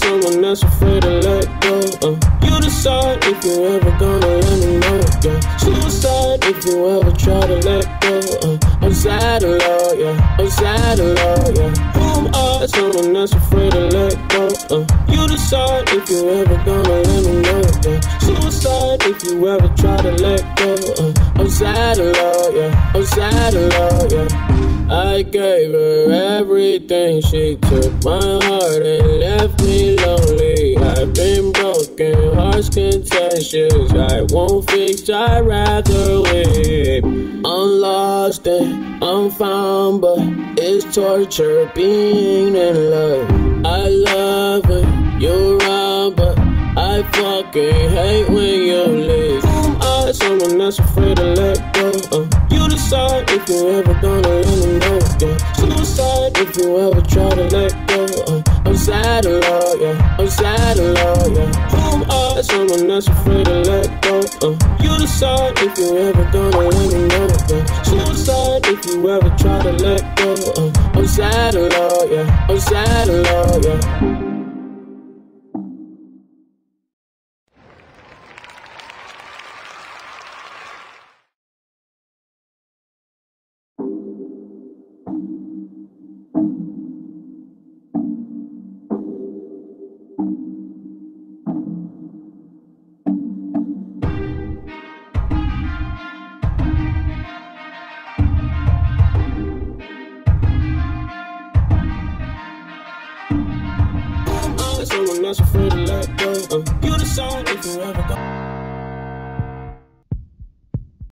that's afraid to let go. Uh, you decide if you ever gonna let me know. Yeah, suicide if you ever try to let go. Uh, I'm sad alone, yeah. I'm sad alone, yeah. Who am I? Someone that's afraid to let go. Uh, you decide if you ever gonna let me know. If you ever try to let go. Uh, I'm sad alone, yeah. I'm sad alone, yeah. I gave her everything. She took my heart and left me lonely. I've been broken, hearts contentious. I won't fix, I'd rather weep. I'm lost and I'm found, but it's torture being in love. I love it, you're wrong, but I fucking hate when you leave. I'm someone that's afraid to let go. Uh, you decide if you ever gonna let me know. Yeah, suicide if you ever try to let go. Uh, I'm sad alone, yeah. I'm sad alone, yeah. Who I? Someone that's afraid to let go. Uh, you decide if you ever gonna let me know. Yeah, suicide if you ever try to let go. Uh, I'm sad alone, yeah. I'm sad alone, yeah. Someone that's afraid to let go. Uh, you decide if you ever go.